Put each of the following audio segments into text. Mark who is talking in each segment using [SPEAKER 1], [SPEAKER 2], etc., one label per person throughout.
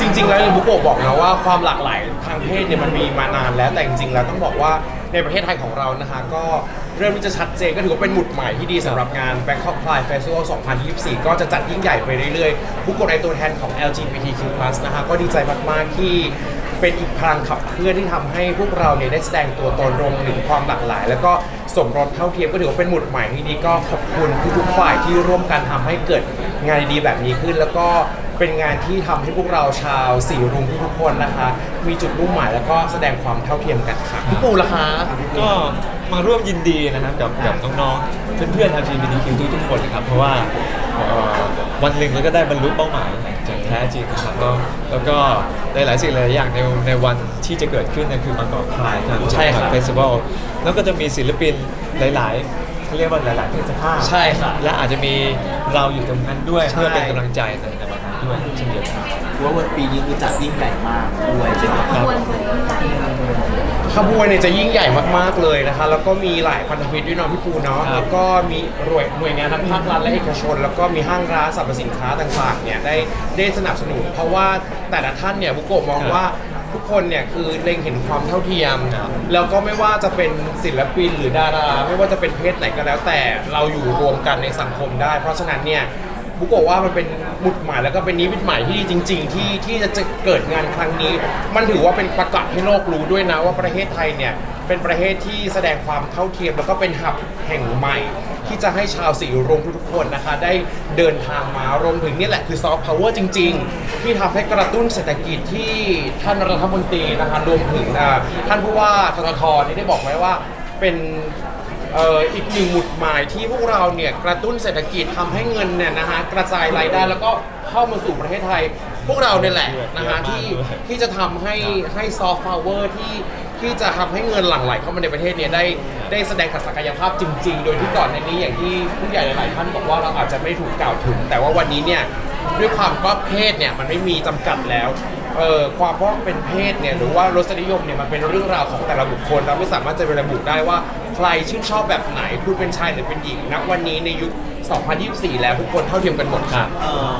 [SPEAKER 1] จริง ๆ แล้วบุโกะบอกนะว่าความหลากหลายทางเพศเนี่ยมันมีมานานแล้วแต่จริง ๆ แล้วต้องบอกว่าในประเทศไทยของเรานะคะก็เริ่มที่จะชัดเจนก็ถือว่าเป็นหมุดใหมายที่ดีสำหรับงาน Bangkok Pride Festival 2024 ก็จะจัดยิ่งใหญ่ไปเรื่อยๆบุโกะในตัวแทนของ LGBTQ+ นะคะก็ดีใจมากๆที่เป็นอีกพลังขับเคลื่อนที่ทำให้พวกเราเนี่ยได้แสดงตัวตนรวมถึงความหลากหลาย แล้วก็สมรสเท่าเทียมก็ถือว่าเป็นหมุดหมายที่ดีก็ขอบคุณทุกๆฝ่ายที่ร่วมกันทำให้เกิดงานดีแบบนี้ขึ้น แล้วก็ เป็นงานที่ทำให้พวกเราชาวสีรุ้งทุกๆคนนะคะ มีจุดมุ่งหมายแล้วก็แสดงความเท่าเทียมกันค่ะพี่ปูล่ะคะ
[SPEAKER 2] ก็มาร่วมยินดีนะครับกับกับน้องๆเพื่อนๆ LGBTQ ทุกๆคนนะครับเพราะว่าเอ่อวันหนึ่งเราก็ได้บรรลุเป้าหมายอย่างแท้จริงนะครับแล้วแล้วก็หลายๆสิ่งหลายอย่างในในวันที่จะเกิดขึ้นนั่นคือบางกอกพลายนะ
[SPEAKER 1] ใช่ครับ
[SPEAKER 2] เฟสติวัลแล้วก็จะมีศิลปินหลายๆเขาเรียกว่าหลายๆเพศสภาพ
[SPEAKER 1] ใช่ค่ะ
[SPEAKER 2] และอาจจะมีเราอยู่ตรงนั้นด้วย
[SPEAKER 1] ใช่
[SPEAKER 2] เพื่อเป็นกำลังใจในในวันนั้น ด้วยเช่นเดียวกัน
[SPEAKER 3] ว่าวันปีนี้คือจัดยิ่งใหญ่มากด้วยใช่ไหม
[SPEAKER 2] ครับ
[SPEAKER 1] ขบวนเนี่ยจะยิ่งใหญ่มากๆเลยนะคะ แล้วก็มีหลายพันธมิตรด้วยเนาะพี่ปูเนาะ
[SPEAKER 2] ครับ
[SPEAKER 1] แล้วก็มีหน่วยหน่วยงานทั้งภาครัฐและเอกชน แล้วก็มีห้างร้านสรรพสินค้าต่างๆเนี่ยได้ได้สนับสนุน เพราะว่าแต่ละท่านเนี่ยบุโกะมองว่าทุกคนเนี่ยคือเล็งเห็นความเท่าเทียม แล้วก็ไม่ว่าจะเป็นศิลปินหรือดารา ไม่ว่าจะเป็นเพศไหนก็แล้วแต่เราอยู่รวมกันในสังคมได้ เพราะฉะนั้นเนี่ย บุกโกว่ามันเป็นหมุดหมายแล้วก็เป็นนิมิตหมายที่ดีจริง ๆ ที่ที่จะจะเกิดงานครั้งนี้ มันถือว่าเป็นประกาศให้โลกรู้ด้วยนะว่าประเทศไทยเนี่ยเป็นประเทศที่แสดงความเท่าเทียม แล้วก็เป็นหับแห่งใหม่ ที่จะให้ชาวสีรุ้งทุกๆคนนะคะ ได้เดินทางมารวมถึงนี่แหละคือซอฟต์พาวเวอร์จริง ๆ ที่ทำให้กระตุ้นเศรษฐกิจที่ท่านรัฐมนตรีนะคะรวมถึงท่านผู้ว่าธนาธรนี่ได้บอกไว้ว่าเป็น เอ่ออีกหนึ่งหมุดหมายที่พวกเราเนี่ยกระตุ้นเศรษฐกิจทำให้เงินเนี่ยนะฮะกระจายรายได้แล้วก็เข้ามาสู่ประเทศไทย พวกเราเนี่ยแหละนะฮะที่ที่จะทำให้ให้ซอฟต์พาวเวอร์ที่ที่จะทำให้เงินหลั่งไหลเข้ามาในประเทศเนี่ยได้ได้แสดงศักยภาพจริง ๆ โดยที่ก่อนในนี้อย่างที่ผู้ใหญ่หลายๆท่านบอกว่าเราอาจจะไม่ถูกกล่าวถึง แต่ว่าวันนี้เนี่ยด้วยความว่าเพศเนี่ยมันไม่มีจำกัดแล้วเอ่อความว่าเป็นเพศเนี่ยหรือว่ารสนิยมเนี่ยมันเป็นเรื่องราวของแต่ละบุคคล เราไม่สามารถจะไประบุได้ว่า ใครชื่นชอบแบบไหนคุณเป็นชายหรือเป็นหญิงณวันนี้ในยุค 2024 แล้วทุกคนเท่าเทียมกันหมดค่ะ
[SPEAKER 3] เอ่อ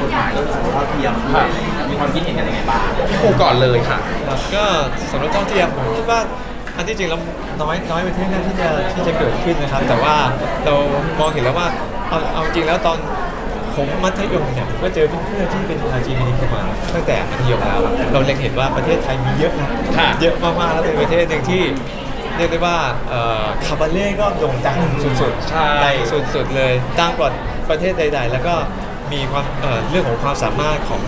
[SPEAKER 3] กฎหมายเรื่องสมรสเท่าเทียมด้วยมีความคิดเห็นกันยังไงบ้าง
[SPEAKER 1] พี่ปูก่อนเลยค่ะ
[SPEAKER 2] ครับก็สำหรับเท่าเทียมผมคิดว่าอันที่จริงแล้วน้อยน้อยประเทศนะที่จะที่จะเกิดขึ้นนะครับ แต่ว่าเรามองเห็นแล้วว่าเอาเอาจริงแล้วตอนผมมัธยมเนี่ยผมก็เจอเพื่อนๆที่เป็น LGBT มาตั้งแต่มัธยมแล้วเราเล็งเห็นว่าประเทศไทยมีเยอะนะ
[SPEAKER 1] ค่ะ
[SPEAKER 2] เยอะมากๆแล้วเป็นประเทศหนึ่งที่ เรียกได้ว่าเอ่อคาบาเล่ก็โด่งดังสุดๆ
[SPEAKER 1] ใช่
[SPEAKER 2] ดังสุดๆเลยดังกว่าประเทศใดๆ แล้วก็มีความเอ่อเรื่องของความสามารถของ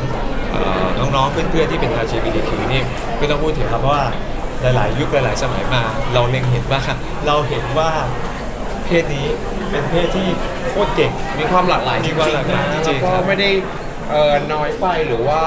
[SPEAKER 2] เอ่อน้องๆ เพื่อนๆ ที่เป็น LGBTQ นี่ไม่ต้องพูดถึงครับเพราะว่าหลายๆ ยุคหลายๆ สมัยมา เราเล็งเห็นว่าเราเห็นว่าเพศนี้เป็นเพศที่โคตรเก่ง
[SPEAKER 1] มีความหลากหลายจ
[SPEAKER 2] มี
[SPEAKER 1] ริง
[SPEAKER 2] ความ
[SPEAKER 1] ๆ
[SPEAKER 2] หลากหลาย
[SPEAKER 1] นะ
[SPEAKER 2] จริงๆ
[SPEAKER 1] แล้วก็
[SPEAKER 2] ครับ
[SPEAKER 1] ไม่ได้ เอ่อน้อยไปหรือว่า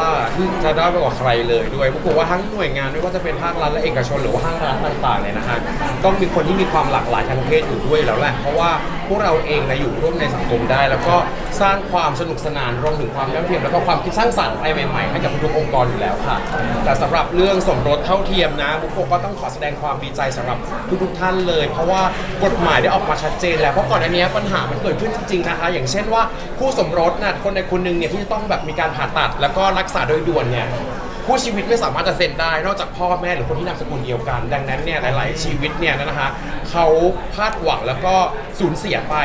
[SPEAKER 1] จะได้ไปกว่าใครเลยด้วยผมว่าทั้งหน่วยงานไม่ว่าจะเป็นภาครัฐและเอกชนหรือว่าห้างร้านต่างๆเนี่ยนะฮะต้องมีคนที่มีความหลากหลายทางเพศอยู่ด้วยแล้วแหละเพราะว่า พวกเราเองนะอยู่ร่วมในสังคมได้ แล้วก็สร้างความสนุกสนานรวมถึงความเท่าเทียมแล้วก็ความคิดสร้างสรรค์อะไรใหม่ๆให้กับทุกองค์กรอยู่แล้วค่ะ แต่สำหรับเรื่องสมรสเท่าเทียมนะบุกโกก็ต้องขอแสดงความดีใจสำหรับทุกๆท่านเลย เพราะว่ากฎหมายได้ออกมาชัดเจนแล้วเพราะก่อนอันนี้ปัญหามันเกิดขึ้นจริงๆนะคะ อย่างเช่นว่าคู่สมรสนะคนใดคนหนึ่งเนี่ยที่จะต้องแบบมีการผ่าตัด แล้วก็รักษาโดยด่วนเนี่ย คู่ชีวิตไม่สามารถจะเซ็นได้ นอกจากพ่อแม่หรือคนที่นามสกุลเดียวกัน ดังนั้นเนี่ยหลาย ๆ ชีวิตเนี่ยนะคะเขาพลาดหวังแล้วก็สูญเสียไป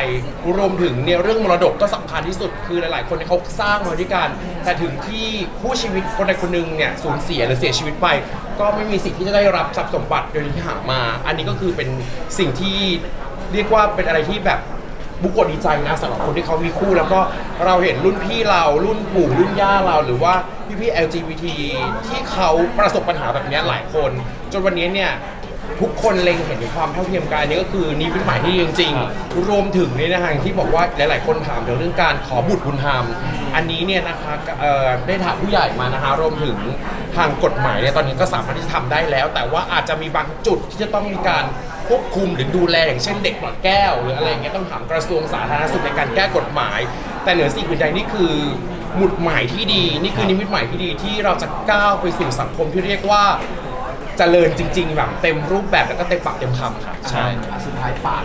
[SPEAKER 1] รวมถึงเนี่ยเรื่องมรดกก็สำคัญที่สุดคือหลาย ๆ คนเนี่ยเขาสร้างมาด้วยกัน แต่ถึงที่คู่ชีวิตคนใดคนหนึ่งเนี่ยสูญเสียหรือเสียชีวิตไป ก็ไม่มีสิทธิ์ที่จะได้รับทรัพย์สมบัติโดยที่หามา อันนี้ก็คือเป็นสิ่งที่เรียกว่าเป็นอะไรที่แบบ บุกโกะดีใจนะสำหรับคนที่เขามีคู่ แล้วก็เราเห็นรุ่นพี่เรารุ่นปู่รุ่นย่าเราหรือว่าพี่ๆ LGBT ที่เขาประสบปัญหาแบบเนี้ยหลายคน จนวันนี้เนี่ย ทุกคนเล็งเห็นถึงความเท่าเทียมกันอันนี้ก็คือนิมิตหมายที่ดีจริงๆรวมถึงเนี่ยนะฮะอย่างที่บอกว่าหลาย ๆ คนถามถึงเรื่องการขอบุตรบุญธรรม อันนี้เนี่ยนะคะเอ่อได้ถามผู้ใหญ่มานะคะรวมถึงทางกฎหมายเนี่ยตอนนี้ก็สามารถที่จะทำได้แล้ว แต่ว่าอาจจะมีบางจุดที่จะต้องมีการควบคุมหรือดูแลอย่างเช่นเด็กหลอดแก้ว หรืออะไรอย่างเงี้ยต้องถามกระทรวงสาธารณสุขในการแก้กฎหมาย แต่เหนือสิ่งอื่นใดนี่คือหมุดหมายที่ดี นี่คือนิมิตหมายที่ดีที่เราจะก้าวไปสู่สังคมที่เรียกว่า เจริญจริง ๆ แบบเต็มรูปแบบแล้วก็เต็มปากเต็มคำค่ะ
[SPEAKER 2] ใช่
[SPEAKER 3] อะสุดท้ายฝาก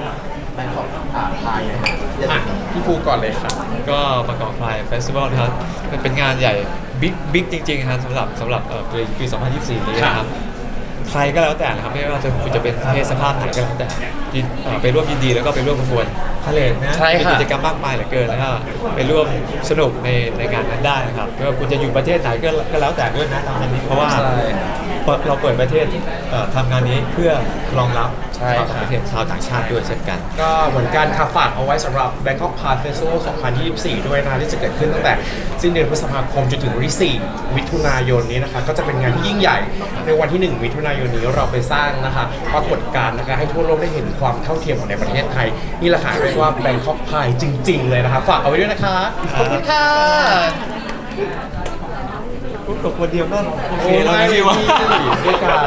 [SPEAKER 3] แบงค์ของอ่าพายนะฮะอย่า
[SPEAKER 1] อะพี่ปูก่อนเลยค่ะ
[SPEAKER 2] ก็ Bangkok Pride Festival นะครับมันเป็นงานใหญ่ big big จริงๆครับสำหรับสำหรับเอ่อปีปี 2024 นี้นะครับ ใครก็แล้วแต่นะครับไม่ว่าจะคุณจะเป็นเพศสภาพไหนก็แล้วแต่ยินเอ่อไปร่วมยินดีแล้วก็ไปร่วมขบวนพาเหรดนะ
[SPEAKER 1] ใช่ค่ะ
[SPEAKER 2] มีกิจกรรมมากมายเหลือเกินแล้วก็ไปร่วมสนุกในในงานนั้นได้นะครับไม่ว่าคุณจะอยู่ประเทศไหนก็ก็แล้วแต่ด้วยนะตามอันนี้เพราะว่า
[SPEAKER 1] ใช่
[SPEAKER 2] เราเปิดประเทศเอ่อทำงานนี้เพื่อรองรับ
[SPEAKER 1] ใช่
[SPEAKER 2] ชาว
[SPEAKER 1] ครั
[SPEAKER 2] ต่าง
[SPEAKER 1] บ
[SPEAKER 2] ประเทศชาวต่างชาติด้วยเช่นกัน
[SPEAKER 1] ก็เหมือนกันค่ะฝากเอาไว้สำหรับ Bangkok Park Festival 2024 ด้วยนะที่จะเกิดขึ้นตั้งแต่สิ้นเดือนพฤษภาคมจนถึงวันที่4มิถุนายนนี้นะคะก็จะเป็นงานที่ยิ่งใหญ่ ในวันที่ 1 มิถุนายนนี้เราไปสร้างนะคะปรากฏการณ์นะคะให้ทั่วโลกได้เห็นความเท่าเทียมของในประเทศไทย นี่แหละค่ะเรียกว่า Bangkok Park จริง ๆ เลยนะคะฝากเอาไว้ด้วยนะคะขอบคุณค่ะ
[SPEAKER 2] ตกคนเดียวก็โอเคแล้วนะ
[SPEAKER 1] โอ้ไม่
[SPEAKER 2] พี่ว่า
[SPEAKER 1] พี่ด้วยกัน